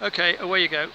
Okay, away you go.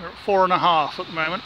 We're at four and a half at the moment.